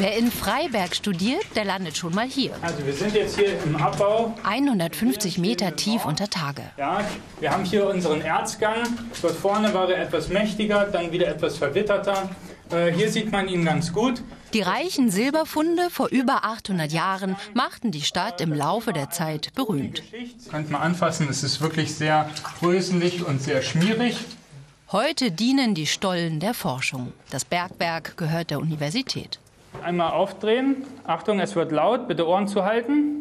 Wer in Freiberg studiert, der landet schon mal hier. Also wir sind jetzt hier im Abbau. 150 Meter tief unter Tage. Ja, wir haben hier unseren Erzgang. Dort vorne war er etwas mächtiger, dann wieder etwas verwitterter. Äh, hier sieht man ihn ganz gut. Die reichen Silberfunde vor über 800 Jahren machten die Stadt im Laufe der Zeit berühmt. Könnt mal anfassen, es ist wirklich sehr bröselig und sehr schmierig. Heute dienen die Stollen der Forschung. Das Bergwerk gehört der Universität. Einmal aufdrehen. Achtung, es wird laut. Bitte Ohren zu halten.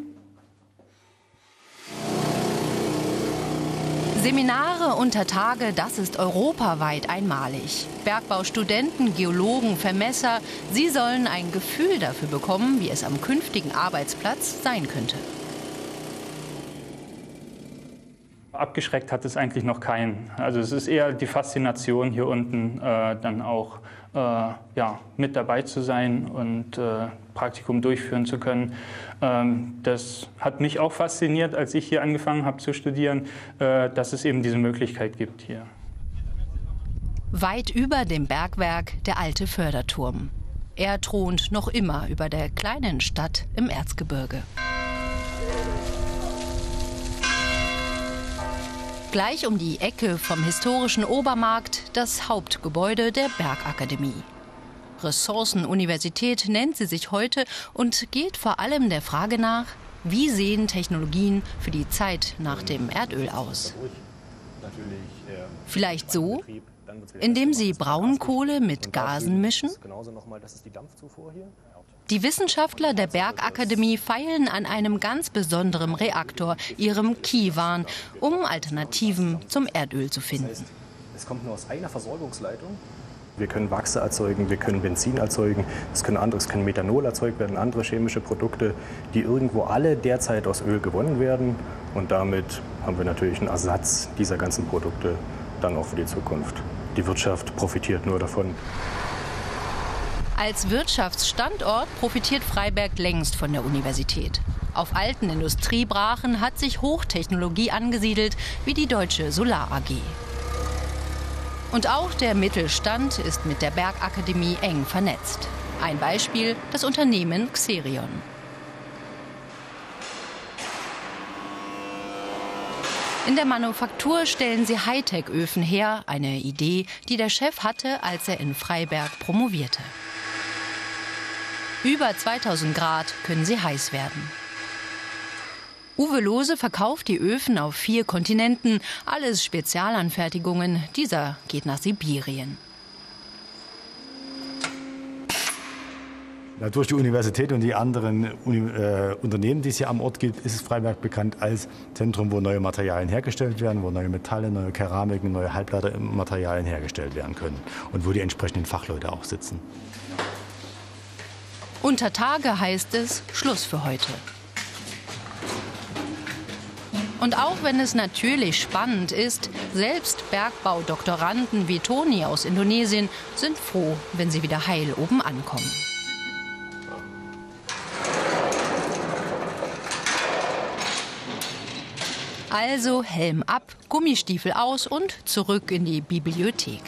Seminare unter Tage, das ist europaweit einmalig. Bergbaustudenten, Geologen, Vermesser, sie sollen ein Gefühl dafür bekommen, wie es am künftigen Arbeitsplatz sein könnte. Abgeschreckt hat es eigentlich noch keinen. Also es ist eher die Faszination hier unten äh, dann auch äh, ja, mit dabei zu sein und äh, Praktikum durchführen zu können. Ähm, das hat mich auch fasziniert, als ich hier angefangen habe zu studieren, äh, dass es eben diese Möglichkeit gibt hier. Weit über dem Bergwerk der alte Förderturm. Er thront noch immer über der kleinen Stadt im Erzgebirge. Gleich um die Ecke vom historischen Obermarkt das Hauptgebäude der Bergakademie. Ressourcenuniversität nennt sie sich heute und geht vor allem der Frage nach, wie sehen Technologien für die Zeit nach dem Erdöl aus? Vielleicht so, indem sie Braunkohle mit Gasen mischen? Die Wissenschaftler der Bergakademie feilen an einem ganz besonderen Reaktor, ihrem Kiwan, um Alternativen zum Erdöl zu finden. Es kommt nur aus einer Versorgungsleitung. Wir können Wachse erzeugen, wir können Benzin erzeugen, es können andere, es können Methanol erzeugt werden, andere chemische Produkte, die irgendwo alle derzeit aus Öl gewonnen werden. Und damit haben wir natürlich einen Ersatz dieser ganzen Produkte dann auch für die Zukunft. Die Wirtschaft profitiert nur davon. Als Wirtschaftsstandort profitiert Freiberg längst von der Universität. Auf alten Industriebrachen hat sich Hochtechnologie angesiedelt, wie die deutsche Solar AG. Und auch der Mittelstand ist mit der Bergakademie eng vernetzt. Ein Beispiel das Unternehmen Xerion. In der Manufaktur stellen sie Hightech-Öfen her, eine Idee, die der Chef hatte, als er in Freiberg promovierte. Über 2000 Grad können sie heiß werden. Uwe Lose verkauft die Öfen auf vier Kontinenten, alles Spezialanfertigungen. Dieser geht nach Sibirien. Durch die Universität und die anderen Uni äh, Unternehmen, die es hier am Ort gibt, ist Freiberg bekannt als Zentrum, wo neue Materialien hergestellt werden, wo neue Metalle, neue Keramiken, neue Halbleitermaterialien hergestellt werden können und wo die entsprechenden Fachleute auch sitzen. Unter Tage heißt es Schluss für heute. Und auch wenn es natürlich spannend ist, selbst Bergbaudoktoranden wie Toni aus Indonesien sind froh, wenn sie wieder heil oben ankommen. Also Helm ab, Gummistiefel aus und zurück in die Bibliothek.